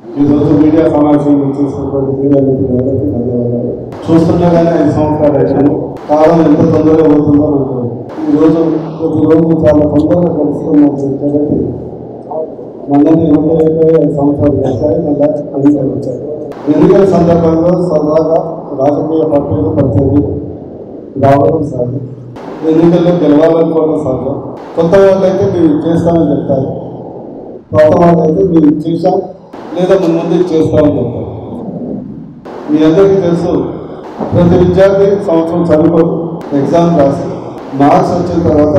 ఈరోజు మీడియా సమావేశం చూసినటువంటి మీడియా మిత్రులందరికీ ధన్యవాదాలు. చూస్తుండగానే ఐదు సంవత్సరాలు కాలం ఎంత తొందరగా పోతుందో ఈరోజు ప్రతి రోజు చాలా తొందరగా కలుస్తున్నాం కాబట్టి అయిపోయి ఐదు సంవత్సరాలు వచ్చాయి మళ్ళీ ఎన్నికలు వచ్చాయి. ఎన్నికల సందర్భంగా సరదాగా రాజకీయ పార్టీలు ప్రతినిధి రావడం సాధ్యం. ఎన్నికల్లో గెలవాలనుకోవడం సాధ్యం. కొత్త వాళ్ళైతే మేము చేస్తామని చెప్తారు. పాత వాళ్ళైతే మేము చేశాం లేదా మన ముందు చేస్తామని చెప్తారు. మీ అందరికీ తెలుసు ప్రతి విద్యార్థి సంవత్సరం చదువుకోరు ఎగ్జామ్ రాసి మార్క్స్ వచ్చిన తర్వాత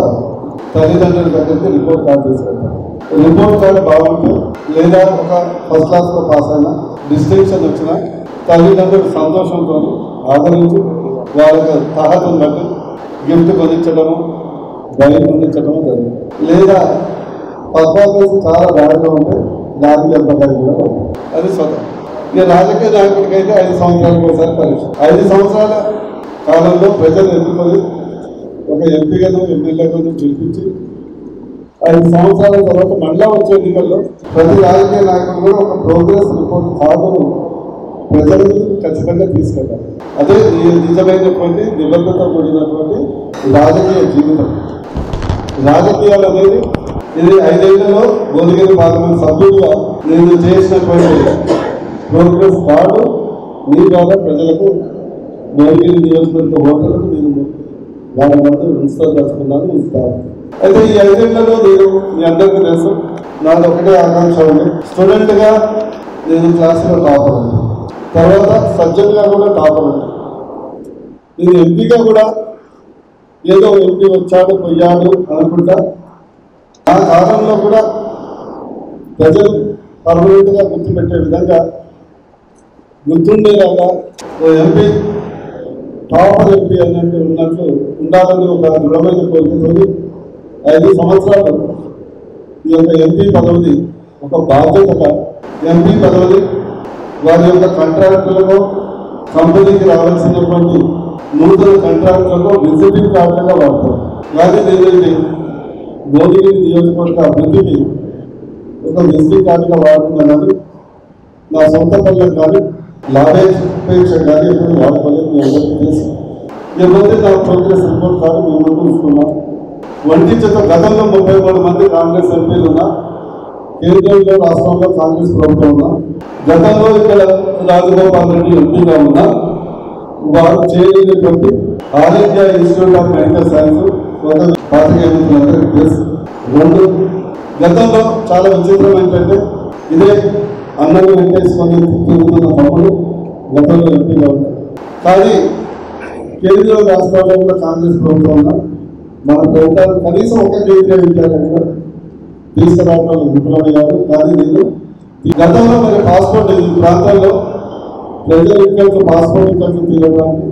తల్లిదండ్రుల దగ్గరికి రిపోర్ట్ కార్డు తీసుకెళ్తారు. రిపోర్ట్ కార్డు బాగుంటే లేదా ఒక ఫస్ట్ క్లాస్లో పాస్ అయినా డిస్టింక్షన్ వచ్చినా తల్లిదండ్రులు సంతోషంతో ఆదరించి వాళ్ళకి తహతను బట్టి గిఫ్ట్ కొనిచ్చడము బయట కొనిచ్చడము జరిగింది. లేదా పర్ఫార్మెన్స్ చాలా బ్యాడ్గా ఉంటే దానికి కూడా అది స్వతం. ఇక రాజకీయ నాయకుడికైతే ఐదు సంవత్సరాలకు ఒకసారి పరీక్ష. ఐదు సంవత్సరాల కాలంలో ప్రజలు ఎన్నుకొని ఒక ఎంపీగాను ఎమ్మెల్యేగాను పిలిపించి ఐదు సంవత్సరాల తర్వాత మళ్ళా వచ్చే ఎన్నికల్లో ప్రతి రాజకీయ నాయకుడు కూడా ఒక ప్రోగ్రెస్ రిపోర్ట్ కార్డును ప్రజలకు ఖచ్చితంగా తీసుకెళ్ళాలి. అదే నిజమైనటువంటి నిబద్ధత కూడినటువంటి రాజకీయ జీవితం. రాజకీయాలు అనేది ఇది ఐదేళ్ళలో భువనగిరి పార్లమెంట్ సభ్యులుగా నేను చేసినటువంటి ప్రోగ్రెస్ కార్డు మీ ద్వారా ప్రజలకు భువనగిరి నియోజకవర్గ ఓటర్లకు నేను వాళ్ళ మధ్య ఉంచుకోదలుచుకున్నాను ఉంచుతాను అయితే ఈ ఐదేళ్ళలో నేను మీ అందరికీ తెలుసు నాది ఒకటే ఆకాంక్ష ఉంది. స్టూడెంట్గా నేను క్లాసులో టాపర్ ఉంది తర్వాత సబ్జెక్ట్గా కూడా టాపర్ ఉంది నేను ఎంపీగా కూడా ఏదో ఎంపీ వచ్చాడు పోయాడు అనుకుంటా. ఆ కాలంలో కూడా ప్రజలు పర్మనెంట్గా గుర్తుపెట్టే విధంగా గుర్తుండేలాగా ఓ ఎంపీ టాపర్ ఎంపీ అన్నట్టు ఉన్నట్లు ఉండాలని ఒక దృఢమైన కోరికతో ఐదు సంవత్సరాలు ఈ యొక్క ఎంపీ పదవిని ఒక బాధ్యతగా ఎంపీ పదవిని వారి యొక్క కాంట్రాక్టులలో కంపెనీకి రావాల్సినటువంటి నూతన కాంట్రాక్టులలో విజిటింగ్ కార్డుగా వాడతారు కానీ నేనండి భువనగిరి నియోజకవర్గ అభివృద్ధికి ఒక విజిటింగ్ కార్డుగా వాడుతున్నానని నా సొంత పనులకు కానీ లాభాపేక్ష కానీ ఎప్పుడు వాడుకోలేదు. మీ అందరికీ తెలుసు. ఇకపోతే నా ప్రోగ్రెస్ రిపోర్ట్ కార్డు మేము ముందు వంటి చేత గతంలో ముప్పై మూడు మంది కాంగ్రెస్ ఎంపీలు ఉన్నా కేంద్రంలో రాష్ట్రంలో కాంగ్రెస్ ప్రభుత్వం ఉన్నా గతంలో ఇక్కడ రాజగోపాల్ రెడ్డి ఎంపీగా ఉన్నా వారు చేయలేనటువంటి ఆరోగ్య ఇన్స్టిట్యూట్ ఆఫ్ మెడికల్ సైన్స్ ఒక పాతిక అందరికీ తెలుసు రెండు. గతంలో చాలా విచిత్రం ఏంటంటే ఇదే అన్నం వెంకటేశ్వరి తిరుగుతున్న తమ్ముడు గతంలో ఎంపీగా ఉంటారు కానీ కేంద్ర రాష్ట్రాల్లో కూడా కాంగ్రెస్ ప్రభుత్వం మన ప్రభుత్వాలు కనీసం ఒక కేంద్రీయ విద్యాలయం కూడా తీసుకురావడం విఫలమయ్యారు. కానీ నేను గతంలో మరి పాస్పోర్ట్ ఈ ప్రాంతాల్లో ప్రజలు ఇక్కడ పాస్పోర్ట్ ఇక్కడ తీయడానికి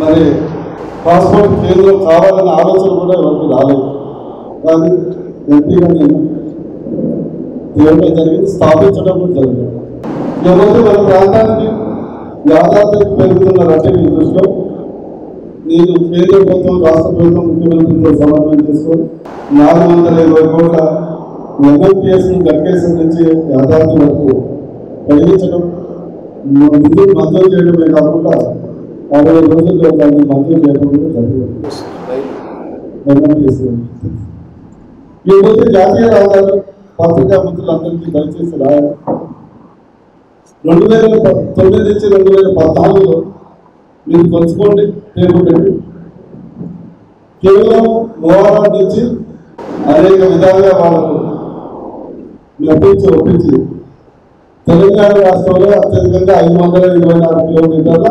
మరి పాస్పోర్ట్ కేంద్రం కావాలనే ఆలోచన కూడా ఎవరికి రాలేదు. కానీ ఎంపీగా నేను తీయడం జరిగింది స్థాపించడం కూడా జరిగింది. ఎవరు మన ప్రాంతానికి యాదాద్రి పెరుగుతున్నారంటే మీ దృష్టిలో నేను కేంద్ర ప్రభుత్వం రాష్ట్ర ప్రభుత్వం ముఖ్యమంత్రితో సమన్వయం చేసుకొని నాలుగు వందల ఇరవై కోట్ల ఎంఎల్పిఎస్ని గట్కేశ్వర నుంచి యాదాద్రి వరకు కలిగించడం నిధులు మంజూరు చేయడమే కాకుండా అరవై రోజుల్లో దాన్ని మంజూరు చేయడం కూడా జరిగింది ఎంఎంపీఎస్ జాతీయ రహదారులు పత్రికా మిత్రులందరికీ దయచేసి రాయాలి రెండు వేల తొమ్మిది నుంచి రెండు వేల పద్నాలుగులో మీరు పంచుకోండి. టేబుల్ పెట్టి కేవలం మూవారం నుంచి అనేక విధాలుగా వాళ్ళకు మెప్పించి ఒప్పించి తెలంగాణ రాష్ట్రంలో అత్యధికంగా ఐదు వందల ఇరవై నాలుగు కిలోమీటర్ల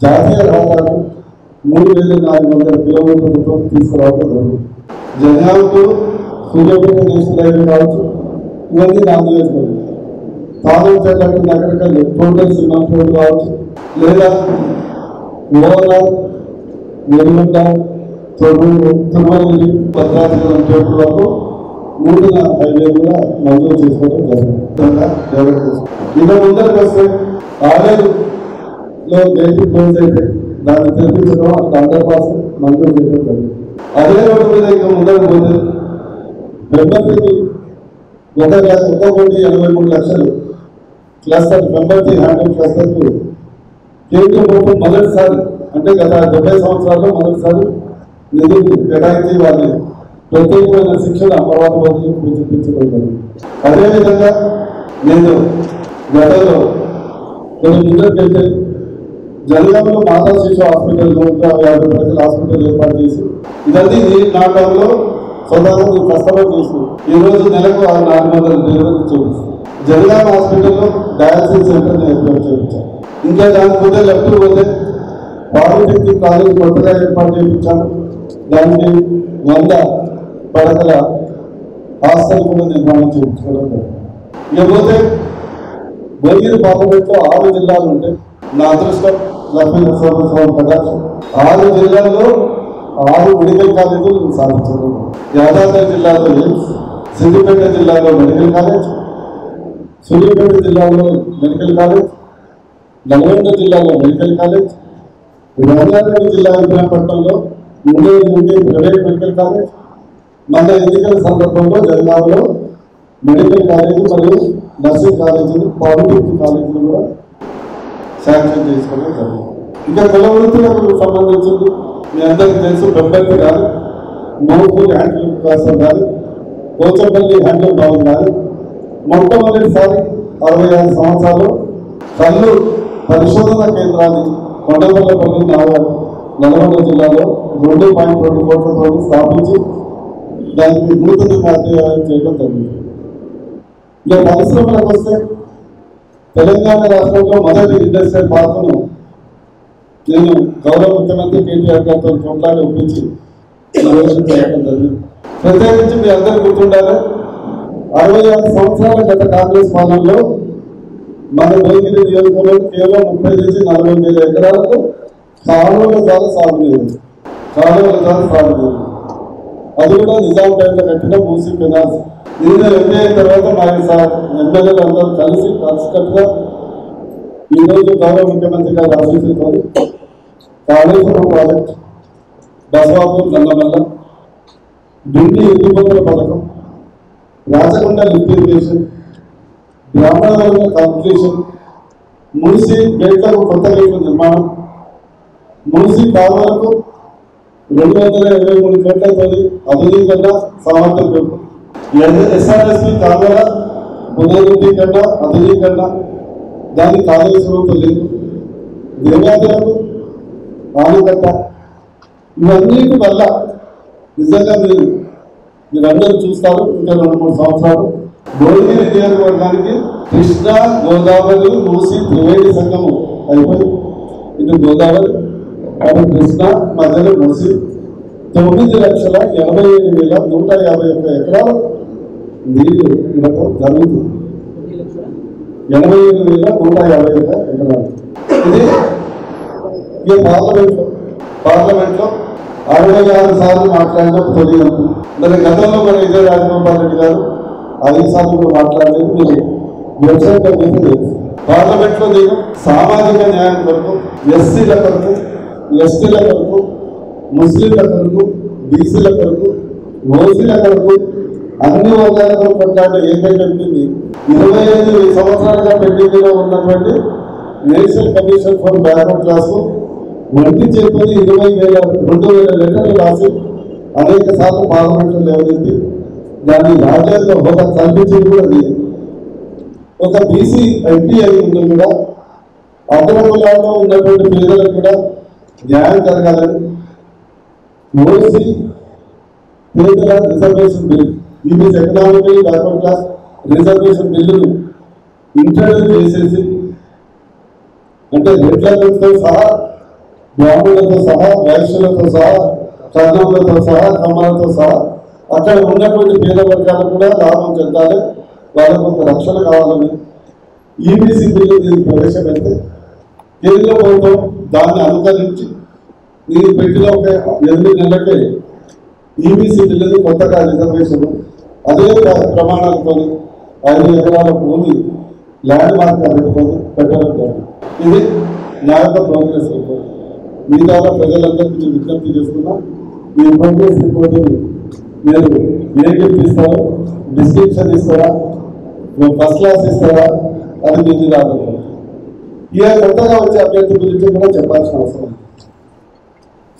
జాతీయ రహదారులు మూడు వేల నాలుగు వందల కిలోమీటర్లతో తీసుకురావడం జరుగుతుంది. జగనాపూర్ సూర్యాపేట నేషనల్ హైవే కావచ్చు ఇవన్నీ నా నియోజకవర్గం తాను చేపట్టిన రకరకాల టోటల్ సిమెంట్ రోడ్ కావచ్చు లేదా ఓవరాల్ వెలుగుంట తొర్రూరు తిరుమలగిరి భద్రాచలం టేపుల వరకు నూతన హైవే కూడా మంజూరు చేసుకోవడం జరుగుతుంది డెవలప్ చేసుకో ఇక ముందరికి వస్తే ఆలేరులో దేశీ క్లోజ్ అయితే దాన్ని తెప్పించడం అక్కడ అండర్ పాస్ మంజూరు చేయడం జరిగింది. అదే రోడ్డు మీద ఇంకా ముందరికి పోతే వెంబర్కి ఒక లక్ష- ఒక కోటి ఎనభై మూడు లక్షలు క్లస్టర్ వెంబర్తి హ్యాండ్లూమ్ క్లస్టర్కు కేంద్ర ప్రభుత్వం మొదటిసారి అంటే గత డెబ్బై సంవత్సరాల్లో మొదటిసారి నిధులు కేటాయించి వారిని ప్రత్యేకమైన శిక్షణ అమరావతి వరకు చూపించబడింది అదేవిధంగా నేను గతంలో కొన్ని ముందరికెళ్తే జనగాంలో మాతా శిశు హాస్పిటల్ నూట యాభై పడకల హాస్పిటల్ ఏర్పాటు చేసి ఇదంతా ఈ నాటంలో స్వతహాగా నేను కష్టపడి చేసి ఈ నెలకు ఆ నాలుగు వందల డెలివరీ చూపిస్తాను జనగాం హాస్పిటల్లో డయాలసిస్ సెంటర్ ఏర్పాటు చేయించాను ఇంకా దానికి లెఫ్ట్ పోతే పాలిటెక్నిక్ కాలేజ్ కొత్తగా ఏర్పాటు చేయించాను దానికి వంద పడకల హాస్టల్ కూడా నిర్మాణం చేయించుకోవడం ఇకపోతే భోగిరి పార్లమెంట్లో ఆరు జిల్లాలు ఉంటాయి నా అదృష్టం లక్ష్మీ నరసింహస్వామి ఆరు జిల్లాల్లో ఆరు మెడికల్ కాలేజీలు నేను సాధించాను యాదాద్రి జిల్లాలో ఎయిమ్స్ సిద్దిపేట జిల్లాలో మెడికల్ కాలేజ్ సూర్యాపేట జిల్లాలో మెడికల్ కాలేజ్ నల్గొండ జిల్లాలో మెడికల్ కాలేజ్ రంగారెడ్డి జిల్లా విశాఖపట్నంలో ముందే ముందే ప్రైవేట్ మెడికల్ కాలేజ్ మన ఎన్నికల సందర్భంలో జగనాలో మెడికల్ కాలేజ్ మరియు నర్సింగ్ కాలేజీలు పాలిటెక్నిక్ కాలేజీలు కూడా శాంక్షన్ చేసుకోవడం జరిగింది. ఇంకా కుల వృత్తులకు సంబంధించింది మీ అందరికీ తెలుసు బెంబర్తి కాదు మోపూరి హ్యాండ్లూమ్ క్లాసర్ కాదు పోచంపల్లి హ్యాండ్లూమ్ భవన్ కాదు మొట్టమొదటిసారి అరవై ఆరు సంవత్సరాలు కళ్ళు పరిశోధన కేంద్రాన్ని కొండపల్లపల్లి నాగ- నల్గొండ జిల్లాలో రెండు పాయింట్ రెండు కోట్లతో స్థాపించి దానికి నూతన కార్యాలయం చేయడం జరుగుతుంది ఇక పరిశ్రమలకు వస్తే తెలంగాణ రాష్ట్రంలో మొదటి ఇండస్ట్రియల్ పార్కును నేను గౌరవ ముఖ్యమంత్రి కేటీఆర్ గారితో కొట్లాడి ఒప్పించి చేయడం జరిగింది. ప్రత్యేకించి మీ అందరూ గుర్తుండాలి అరవై ఆరు సంవత్సరాల గత కాంగ్రెస్ పాలనలో మన భోగిరి నియోజకవర్గంలో కేవలం ముప్పై నుంచి నలభై వేల ఎకరాలకు కాలువల ద్వారా సాగునీరు కాలువల ద్వారా సాగునీరు. అది కూడా నిజాం టైంలో కట్టిన మూసీ కెనాల్స్ నేను ఎంపీ అయిన తర్వాత మా సార్ ఎమ్మెల్యేలు అందరూ కలిసి కలిసికట్టుగా ఈరోజు గౌరవ ముఖ్యమంత్రి గారి ఆశీస్సులతో కాళేశ్వరం ప్రాజెక్ట్ బసవాపూర్ నల్లమల్ల ఢిల్లీ ఎత్తిపోతుల పథకం రాచకొండ లిఫ్ట్ ఇరిగేషన్ బ్రాహ్మణ వర్గ కాంపిటీషన్ మున్సి గేట్లకు కొత్త గేట్ల నిర్మాణం మున్సి కాలువలకు రెండు వందల ఇరవై మూడు కోట్లతో ఆధునీకరణ సామర్థ్యం పెరుగుతుంది. ఎస్ఆర్ఎస్పి కాలువల పునరుద్ధీకరణ ఆధునీకరణ దాని కాళేశ్వరం లేదు. దేవాదులకు ఆనకట్ట ఇవన్నిటి వల్ల నిజంగా మీరు మీరందరూ చూస్తారు ఇంకా రెండు మూడు సంవత్సరాలు భువనగిరి నియోజకవర్గానికి కృష్ణా గోదావరి మూసి త్రివేణి సంఘము అయిపోయి ఇటు గోదావరి అటు కృష్ణ మధ్యలో మూసి తొమ్మిది లక్షల ఎనభై ఏడు వేల నూట యాభై ఒక్క ఎకరాలు నీళ్ళు ఇవ్వటం జరుగుతుంది. ఎనభై ఏడు వేల నూట యాభై ఒక్క ఎకరాలు. ఇది ఈ పార్లమెంట్లో పార్లమెంట్లో అరవై ఆరు సార్లు మాట్లాడిన తొలి మరి గతంలో మన ఇదే రాజగోపాల్ రెడ్డి గారు ఐదు సార్లు కూడా మాట్లాడలేదు. మీరు వెబ్సైట్ మీకు తెలుసు పార్లమెంట్లో నేను సామాజిక న్యాయం కొరకు ఎస్సీల కొరకు ఎస్టీల కొరకు ముస్లింల కొరకు బీసీల కొరకు ఓసీల కొరకు అన్ని వర్గాల కొరకు కొట్లాడే ఏకైక ఇరవై ఐదు సంవత్సరాలుగా పెండింగ్లో ఉన్నటువంటి national commission for backward class వంటి చేతులు ఇరవై వేల రెండు వేల లెటర్లు రాసి అనేక సార్లు పార్లమెంట్లో లేవనెత్తి దాన్ని రాజ్యాంగ హోదా కల్పించింది కూడా లేదు ఒక బీసీ ఎంపీ అయి ఉండి కూడా అగ్రకులాల్లో ఉన్నటువంటి పేదలకు కూడా న్యాయం జరగాలని ఓసీ పేదల రిజర్వేషన్ బిల్ ఇది ఎకనామికల్ బ్యాక్వర్డ్ క్లాస్ రిజర్వేషన్ బిల్లును ఇంట్రడ్యూస్ చేసేసి అంటే రెడ్లతో సహా బ్రాహ్మణులతో సహా వైశ్యులతో సహా చదువులతో సహా కమ్మలతో సహా అక్కడ ఉన్నటువంటి పేద వర్గాలు కూడా లాభం చెందాలి వాళ్ళకు ఒక రక్షణ కావాలని ఈబీసీ బిల్లు దీన్ని ప్రవేశపెడితే కేంద్ర ప్రభుత్వం దాన్ని అనుకరించి నేను పెట్టిన ఒక ఎనిమిది నెలలకే ఈబీసీ బిల్లుని కొత్తగా రిజర్వేషన్. అదే ప్రమాణాలతో ఐదు ఎకరాల భూమి ల్యాండ్ మార్క్ పెట్టుకొని పెట్టడం జరిగింది. ఇది నా యొక్క ప్రోగ్రెస్ రిపోర్ట్. మీ ద్వారా ప్రజలందరికీ నేను విజ్ఞప్తి చేస్తున్నా మీ ప్రోగ్రెస్ రిపోర్ట్ని మీరు ఏ గిఫ్ట్ ఇస్తారో డిస్క్రిప్షన్ ఇస్తారా మీరు ఫస్ట్ క్లాస్ ఇస్తారా అది మీకు రాదు. ఆధారపడుతుంది కొత్తగా వచ్చే అభ్యర్థి గురించి కూడా చెప్పాల్సిన అవసరం ఉంది.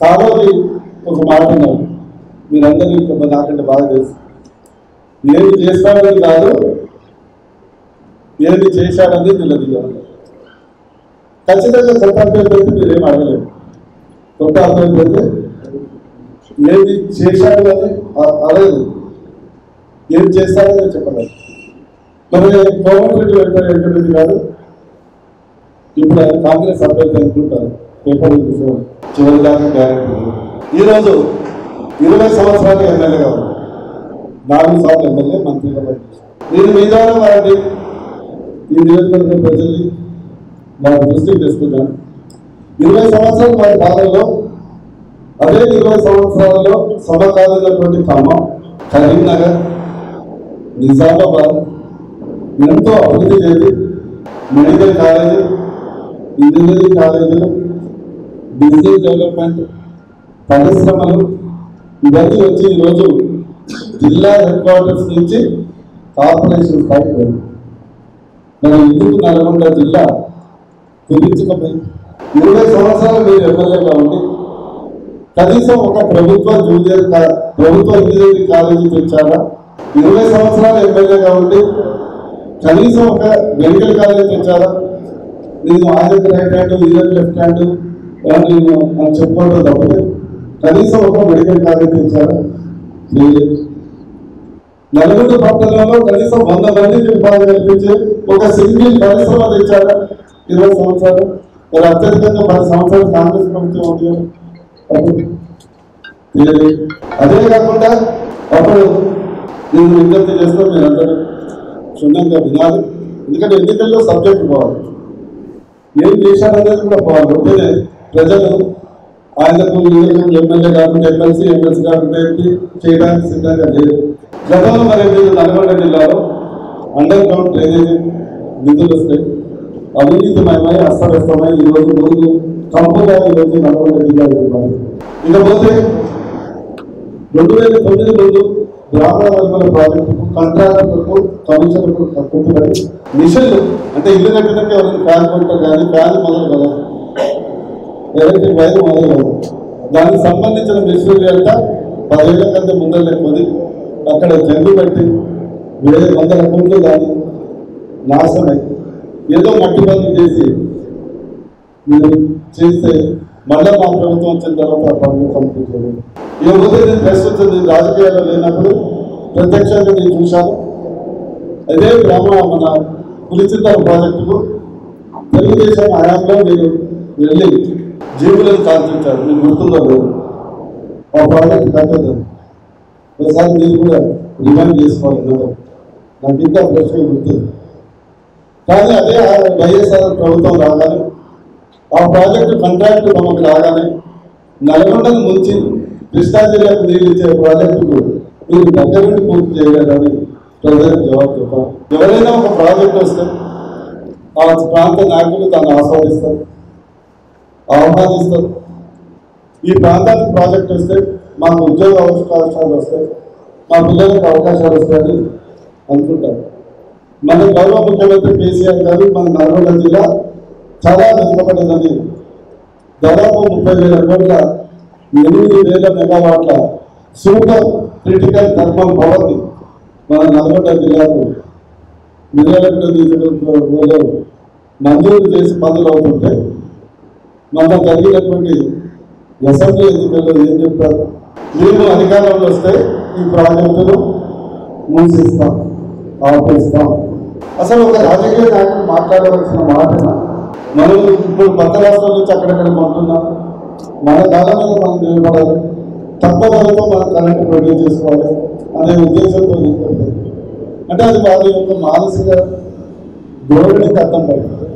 కాబట్టి ఒక మాట ఉన్నారు మీరందరూ నాకంటే బాగా తెలుసు. ఏమి చేస్తాడని కాదు ఏమి చేశాడని నిలదీయాలి ఖచ్చితంగా కొత్త అభ్యర్థి అయితే మీరేం అడగలేదు కొత్త అభ్యర్థి అయితే ఏది చేశాడు అని అ- అడగదు. ఏం చేస్తాడని చెప్పలేదు మరి కోమటిరెడ్డి వెంకట వెంకటరెడ్డి గారు ఇప్పుడు కాంగ్రెస్ అభ్యర్థి అనుకుంటారు. పేపర్ చూసారు చివరి దాకా గ్యారెంటీ ఈరోజు ఇరవై సంవత్సరాలు ఎమ్మెల్యేగా ఉన్నారు నాలుగు సార్లు ఎమ్మెల్యే మంత్రిగా పనిచేశారు నేను మీ ద్వారా వారిని ఈ నియోజకవర్గ ప్రజల్ని వారి దృష్టికి తెస్తున్నాను ఇరవై సంవత్సరాల వారి పాలనలో అదే ఇరవై సంవత్సరాలలో సమకాలీనటువంటి ఖమ్మం కరీంనగర్ నిజామాబాద్ ఎంతో అభివృద్ధి చేసి మెడికల్ కాలేజీ ఇంజనీరింగ్ కాలేజీలు బిజినెస్ డెవలప్మెంట్ పరిశ్రమలు ఇవన్నీ వచ్చి ఈరోజు జిల్లా హెడ్ క్వార్టర్స్ నుంచి కార్పొరేషన్ స్థాయికి వెళ్ళింది మరి ఎందుకు నల్గొండ జిల్లా కుదించకపోయింది ఇరవై సంవత్సరాలు మీరు ఎమ్మెల్యేగా ఉండి కనీసం ఒక ప్రభుత్వ జూనియర్ ప్రభుత్వ ఇంజనీరింగ్ కాలేజీ తెచ్చారా? ఇరవై సంవత్సరాలు ఎమ్మెల్యేగా ఉండి కనీసం ఒక మెడికల్ కాలేజ్ తెచ్చారా? నేను ఆదిత్య రైట్ హ్యాండ్ ఈయనకు లెఫ్ట్ హ్యాండ్ నేను అని చెప్పుకోవడం తప్పదు. కనీసం ఒక మెడికల్ కాలేజ్ తెచ్చారా. నలుగురు పట్టణంలో కనీసం వంద మందికి ఉపాధి కల్పించి ఒక సింగిల్ పరిశ్రమ తెచ్చారు. ఇరవై సంవత్సరాలు. మరి అత్యధికంగా పది సంవత్సరాలు కాంగ్రెస్ ప్రభుత్వం ఉంది. అదే కాకుండా అప్పుడు నేను విజ్ఞప్తి చేస్తాను చేస్తూ మీరందరూ క్షుణ్ణంగా వినాలి. ఎందుకంటే ఎన్నికల్లో సబ్జెక్ట్ పోవాలి. ఏం చేశారనేది కూడా పోవాలి ఉంటేనే ప్రజలు ఆయనకు ఎమ్మెల్యే కాకుండా ఎమ్మెల్సీ ఎమ్మెల్సీ కాకుండా ఏంటి చేయడానికి సిద్ధంగా లేదు గతంలో మరి మీరు నల్గొండ జిల్లాలో అండర్ గ్రౌండ్ డ్రైనేజీ నిధులు వస్తాయి అవినీతిమయమై అస్తవ్యస్తమై ఈరోజు రోజు కంపుగా ఈరోజు నల్గొండ జిల్లా ఇకపోతే రెండు వేల తొమ్మిది ముందు గ్రామీణ ప్రాజెక్టు కంట్రాక్టర్లకు కమిషన్లకు కట్టుబడి మిషన్లు అంటే ఇల్లు కట్టినాక ఎవరైనా ఫ్యాన్ కొంటారు కానీ ఫ్యాన్ మొదలు కదా. ఎలక్ట్రిక్ వైర్ మొదలు కదా. దానికి సంబంధించిన మిషన్లు అంతా పదేళ్ళ కంటే ముందర లేకపోతే అక్కడ జంగు పెట్టి వేరే వందల కోట్లు దాన్ని నాశనమై ఏదో మట్టి పనులు చేసి మీరు చేస్తే మళ్ళీ మా ప్రభుత్వం వచ్చిన తర్వాత ఆ పనులు కంప్లీట్ చేయలేదు ఈ ఉదయం నేను ప్రస్తుతం నేను రాజకీయాల్లో లేనప్పుడు ప్రత్యక్షంగా నేను చూశాను. అదే గ్రామ మన పులిచింతల ప్రాజెక్టుకు తెలుగుదేశం హయాంలో నేను వెళ్ళి జీవులను కాల్చించారు నేను గుర్తుందో లేదు. ఆ ప్రాజెక్ట్ కట్టదు. ఒకసారి మీరు కూడా రిమైండ్ చేసుకోవాలి నాకు ఇంకా ప్రశ్న గుర్తుంది కానీ అదే ఆ వైఎస్ఆర్ ప్రభుత్వం రాగానే ఆ ప్రాజెక్టు కాంట్రాక్ట్ మనకు రాగానే నల్గొండను ముంచి కృష్ణా జిల్లాకు నీళ్ళు ఇచ్చే మీరు దగ్గర పూర్తి చేయగలరని ప్రజలకు జవాబు చెప్పాలి. ఎవరైనా ఒక ప్రాజెక్ట్ వస్తే ఆ ప్రాంత నాయకులు దాన్ని ఆస్వాదిస్తారు ఆహ్వానిస్తారు. ఈ ప్రాంతానికి ప్రాజెక్ట్ వస్తే మాకు ఉద్యోగ అవకాశాలు వస్తాయి మా పిల్లలకు అవకాశాలు వస్తాయని అనుకుంటారు. మన గౌరవ ముఖ్యమంత్రి కేసీఆర్ గారు మన నల్గొండ జిల్లా చాలా వెనుకబడిందని దాదాపు ముప్పై వేల కోట్ల ఎనిమిది వేల మెగావాట్ల సూపర్ క్రిటికల్ థర్మల్ పవర్ని మన నల్గొండ జిల్లాకు మిర్యాలగూడ మంజూరు చేసి పనులు అవుతుంటే మన జరిగినటువంటి అసెంబ్లీ ఎన్నికల్లో ఏం చెప్తారు మేము అధికారంలో వస్తే ఈ ప్రాజెక్టును మూసిస్తాం ఆపేస్తాం. అసలు ఒక రాజకీయ నాయకుడు మాట్లాడవలసిన మాట మనం ఇప్పుడు పక్క రాష్ట్రాల నుంచి అక్కడక్కడ కొంటున్నాం. మన కాలంలో మీద మనం నిలబడాలి తక్కువ ధరతో మనం కరెంట్ ప్రొడ్యూస్ చేసుకోవాలి. అనే ఉద్దేశంతో అంటే అది వారి యొక్క మానసిక ధోరణికి అర్థం పడుతుంది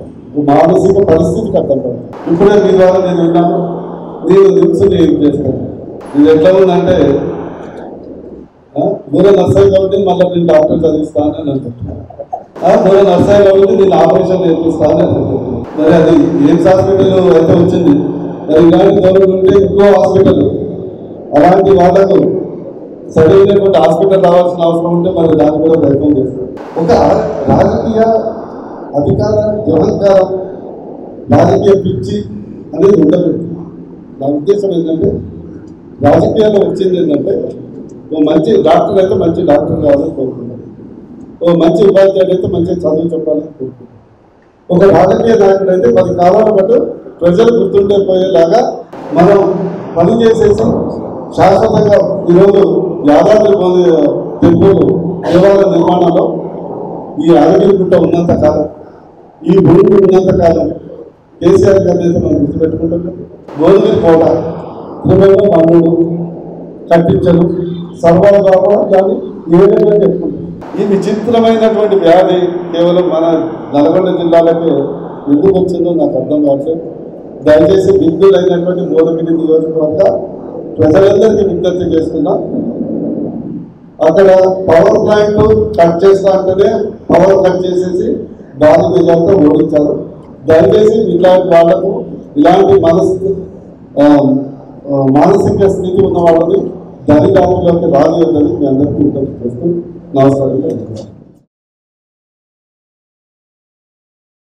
మానసిక పరిస్థితికి అర్థం పడుతుంది ఇప్పుడే మీ ద్వారా నేను విన్నాను. నేను నిమిషం ఏం చేస్తాను ఇది ఎట్లా ఉందంటే మీరే దూరం నర్సరీ కాబట్టి మళ్ళీ నేను డాక్టర్ చదివిస్తాను అని అనుకుంటున్నాను దూరం నర్సరీ కాబట్టి నేను ఆపరేషన్ నేర్పిస్తాను అని అనుకుంటున్నాను మరి అది ఏం హాస్పిటల్ అయితే వచ్చింది? మరి ఇలాంటి గవర్నమెంట్ ఉంటే ఇంకో హాస్పిటల్ అలాంటి వాళ్ళకు సరైనటువంటి హాస్పిటల్ రావాల్సిన అవసరం ఉంటే మరి దాన్ని కూడా ప్రయత్నం చేస్తాం ఒక రాజకీయ అధికార దురహంకారం రాజకీయ పిచ్చి అనేది ఉండదు. నా ఉద్దేశం ఏంటంటే రాజకీయాల్లో వచ్చింది ఏంటంటే ఓ మంచి డాక్టర్ అయితే మంచి డాక్టర్ కావాలని కోరుకుంటాను ఓ మంచి ఉపాధ్యాయుడు అయితే మంచి చదువు చెప్పాలని కోరుకుంటాను ఒక రాజకీయ నాయకుడు అయితే పది కాలాల పాటు ప్రజలు గుర్తుండిపోయేలాగా మనం పని చేసేసి. శాశ్వతంగా ఈరోజు యాదాద్రి తిరుపతి దేవాలయ నిర్మాణంలో ఈ అరవింద్ గుట్ట ఉన్నంత కాలం ఈ భూమి ఉన్నంత కాలం కేసీఆర్ గారిని అయితే మనం గుర్తుపెట్టుకుంటున్నాం భోజనం కోట తిరుమల మన్నుడు కట్టించను సర్వాలు కాకుండా దాన్ని ఏదైనా చెప్పుకుంటాం. ఈ విచిత్రమైనటువంటి వ్యాధి కేవలం మన నల్గొండ జిల్లాలకే ఎందుకు వచ్చిందో నాకు అర్థం కావట్లేదు. దయచేసి విద్యులైనటువంటి బోధగిరి నియోజకవర్గ ప్రజలందరికీ విజ్ఞప్తి చేస్తున్నా. అక్కడ పవర్ ప్లాంట్ కట్ చేస్తా అంటేనే పవర్ కట్ చేసేసి భారీ విజయంతో ఓడించారు. దయచేసి ఇలాంటి వాళ్ళకు ఇలాంటి మనసు మానసిక స్థితి ఉన్న వాళ్ళని దరిదాపులోకి అన్నది మీ అందరికీ విజ్ఞప్తి చేస్తూ నమస్కారం